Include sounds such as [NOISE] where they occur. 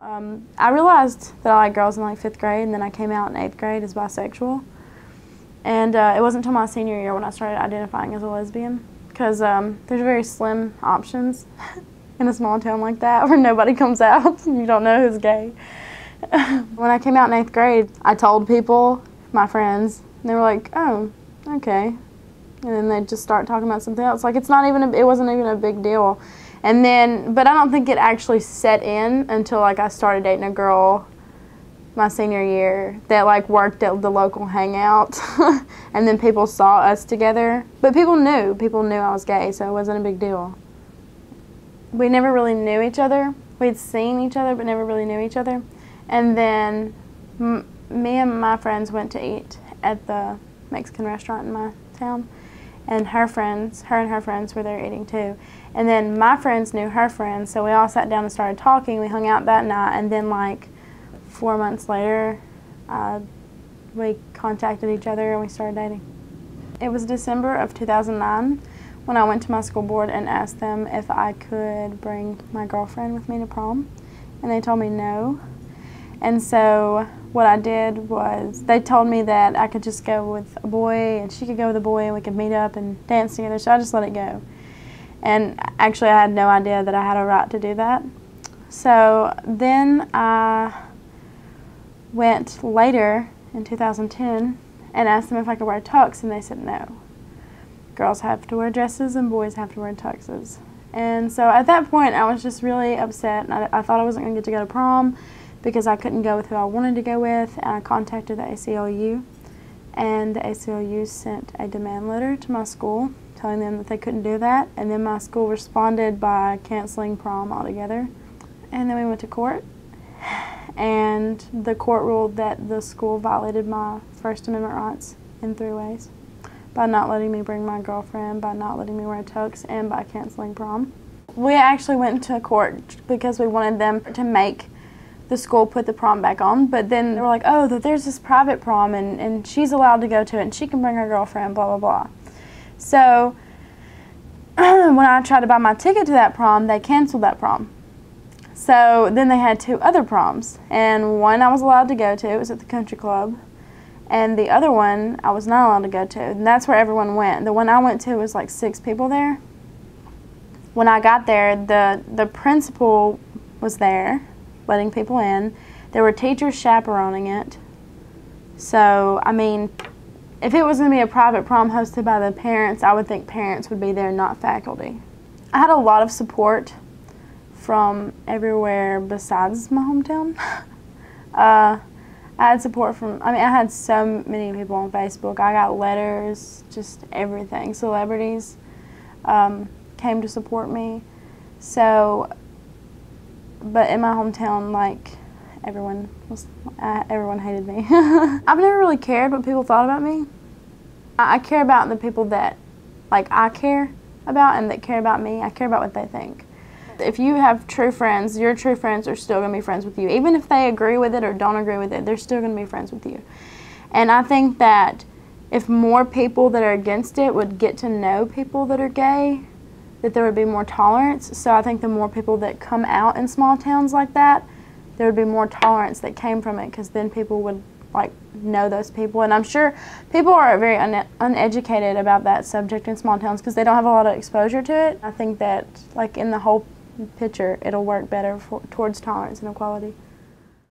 Um, I realized that I like girls in like fifth grade, and then I came out in eighth grade as bisexual. And uh, it wasn't until my senior year when I started identifying as a lesbian, because um, there's very slim options [LAUGHS] in a small town like that where nobody comes out and [LAUGHS] you don't know who's gay. [LAUGHS] when I came out in eighth grade, I told people, my friends, and they were like, "Oh, okay," and then they just start talking about something else. Like it's not even, a, it wasn't even a big deal. And then, but I don't think it actually set in until like I started dating a girl my senior year that like worked at the local hangout [LAUGHS] and then people saw us together. But people knew, people knew I was gay, so it wasn't a big deal. We never really knew each other. We'd seen each other but never really knew each other. And then me and my friends went to eat at the Mexican restaurant in my town and her friends, her and her friends were there eating too. And then my friends knew her friends, so we all sat down and started talking. We hung out that night, and then like four months later, uh, we contacted each other and we started dating. It was December of 2009 when I went to my school board and asked them if I could bring my girlfriend with me to prom, and they told me no. And so what I did was they told me that I could just go with a boy and she could go with a boy and we could meet up and dance together. So I just let it go. And actually, I had no idea that I had a right to do that. So then I went later in 2010 and asked them if I could wear tux, and they said no. Girls have to wear dresses and boys have to wear tuxes. And so at that point, I was just really upset. And I, I thought I wasn't going to get to go to prom because I couldn't go with who I wanted to go with. And I contacted the ACLU, and the ACLU sent a demand letter to my school telling them that they couldn't do that. And then my school responded by canceling prom altogether. And then we went to court. And the court ruled that the school violated my First Amendment rights in three ways by not letting me bring my girlfriend, by not letting me wear tux, and by canceling prom. We actually went to court because we wanted them to make the school put the prom back on, but then they were like, oh, there's this private prom and, and she's allowed to go to it and she can bring her girlfriend, blah, blah, blah. So [CLEARS THROAT] when I tried to buy my ticket to that prom, they canceled that prom. So then they had two other proms, and one I was allowed to go to, it was at the country club, and the other one I was not allowed to go to, and that's where everyone went. The one I went to was like six people there. When I got there, the, the principal was there, letting people in. There were teachers chaperoning it. So, I mean, if it was going to be a private prom hosted by the parents, I would think parents would be there, not faculty. I had a lot of support from everywhere besides my hometown. [LAUGHS] uh, I had support from, I mean, I had so many people on Facebook. I got letters, just everything. Celebrities um, came to support me. So, but in my hometown, like, everyone was, uh, everyone hated me. [LAUGHS] I've never really cared what people thought about me. I care about the people that like I care about and that care about me. I care about what they think. If you have true friends, your true friends are still going to be friends with you. Even if they agree with it or don't agree with it, they're still going to be friends with you. And I think that if more people that are against it would get to know people that are gay, that there would be more tolerance. So I think the more people that come out in small towns like that, there would be more tolerance that came from it because then people would like know those people. And I'm sure people are very un uneducated about that subject in small towns because they don't have a lot of exposure to it. I think that like in the whole picture, it'll work better for, towards tolerance and equality.